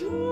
嗯。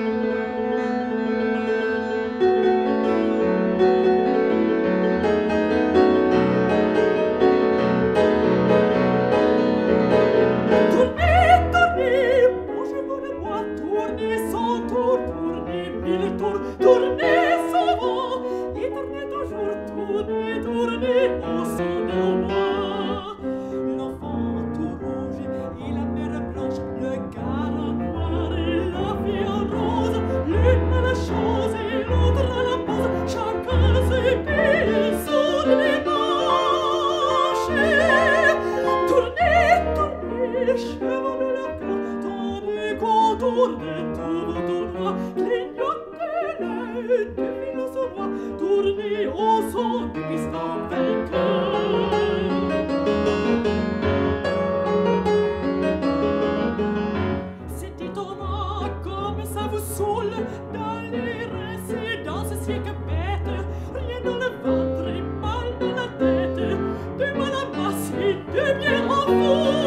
Oh.